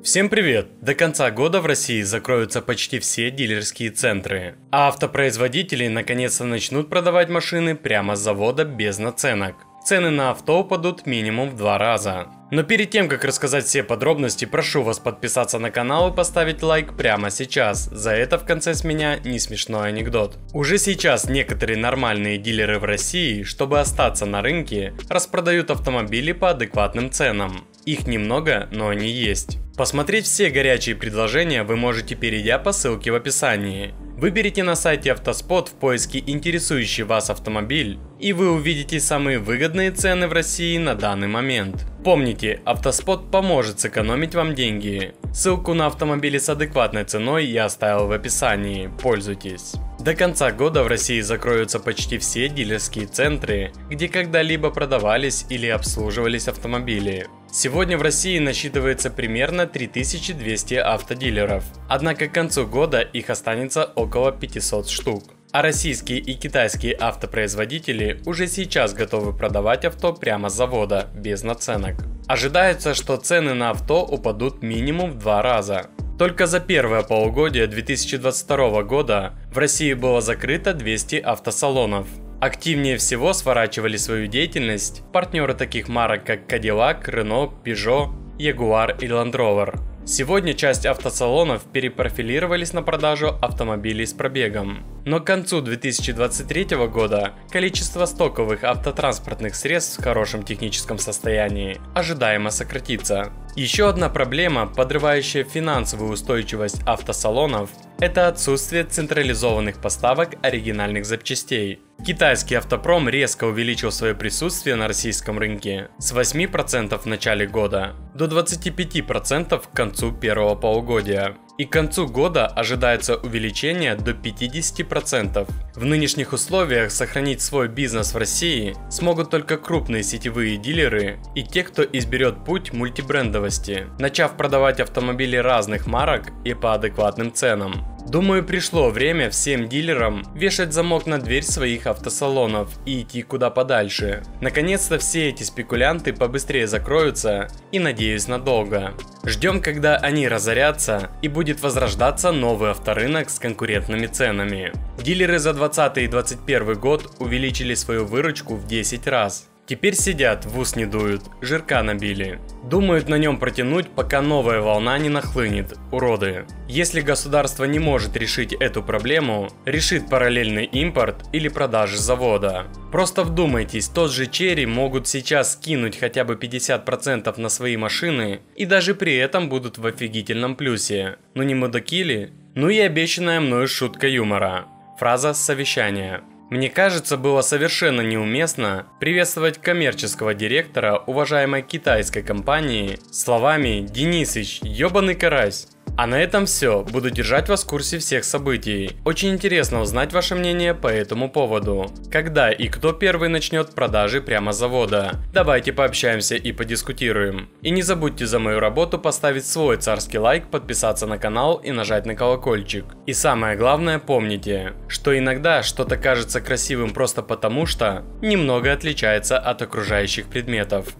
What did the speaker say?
Всем привет! До конца года в России закроются почти все дилерские центры, а автопроизводители наконец-то начнут продавать машины прямо с завода без наценок. Цены на авто упадут минимум в два раза. Но перед тем, как рассказать все подробности, прошу вас подписаться на канал и поставить лайк прямо сейчас. За это в конце с меня не смешной анекдот. Уже сейчас некоторые нормальные дилеры в России, чтобы остаться на рынке, распродают автомобили по адекватным ценам. Их немного, но они есть. Посмотреть все горячие предложения вы можете перейдя по ссылке в описании. Выберите на сайте Автоспот в поиске интересующий вас автомобиль, и вы увидите самые выгодные цены в России на данный момент. Помните, Автоспот поможет сэкономить вам деньги. Ссылку на автомобили с адекватной ценой я оставил в описании, пользуйтесь. До конца года в России закроются почти все дилерские центры, где когда-либо продавались или обслуживались автомобили. Сегодня в России насчитывается примерно 3200 автодилеров, однако к концу года их останется около 500 штук. А российские и китайские автопроизводители уже сейчас готовы продавать авто прямо с завода, без наценок. Ожидается, что цены на авто упадут минимум в два раза. Только за первое полугодие 2022 года в России было закрыто 200 автосалонов, Активнее всего сворачивали свою деятельность партнеры таких марок, как Cadillac, Renault, Peugeot, Jaguar и Land Rover. Сегодня часть автосалонов перепрофилировались на продажу автомобилей с пробегом. Но к концу 2023 года количество стоковых автотранспортных средств в хорошем техническом состоянии ожидаемо сократится. Еще одна проблема, подрывающая финансовую устойчивость автосалонов, это отсутствие централизованных поставок оригинальных запчастей. Китайский автопром резко увеличил свое присутствие на российском рынке с 8% в начале года до 25% к концу первого полугодия. И к концу года ожидается увеличение до 50%. В нынешних условиях сохранить свой бизнес в России смогут только крупные сетевые дилеры и те, кто изберет путь мультибрендовости, начав продавать автомобили разных марок и по адекватным ценам. Думаю, пришло время всем дилерам вешать замок на дверь своих автосалонов и идти куда подальше. Наконец-то все эти спекулянты побыстрее закроются и надеюсь надолго. Ждем, когда они разорятся и будет возрождаться новый авторынок с конкурентными ценами. Дилеры за 2020 и 2021 год увеличили свою выручку в 10 раз. Теперь сидят, в ус не дуют, жирка набили. Думают на нем протянуть, пока новая волна не нахлынет, уроды. Если государство не может решить эту проблему, решит параллельный импорт или продажи завода. Просто вдумайтесь, тот же Черри могут сейчас скинуть хотя бы 50% на свои машины и даже при этом будут в офигительном плюсе. Ну не мудаки ли? Ну и обещанная мною шутка юмора. Фраза совещания. Мне кажется, было совершенно неуместно приветствовать коммерческого директора уважаемой китайской компании словами «Денисыч, ёбаный карась». А на этом все. Буду держать вас в курсе всех событий. Очень интересно узнать ваше мнение по этому поводу. Когда и кто первый начнет продажи прямо с завода? Давайте пообщаемся и подискутируем. И не забудьте за мою работу поставить свой царский лайк, подписаться на канал и нажать на колокольчик. И самое главное помните, что иногда что-то кажется красивым просто потому что немного отличается от окружающих предметов.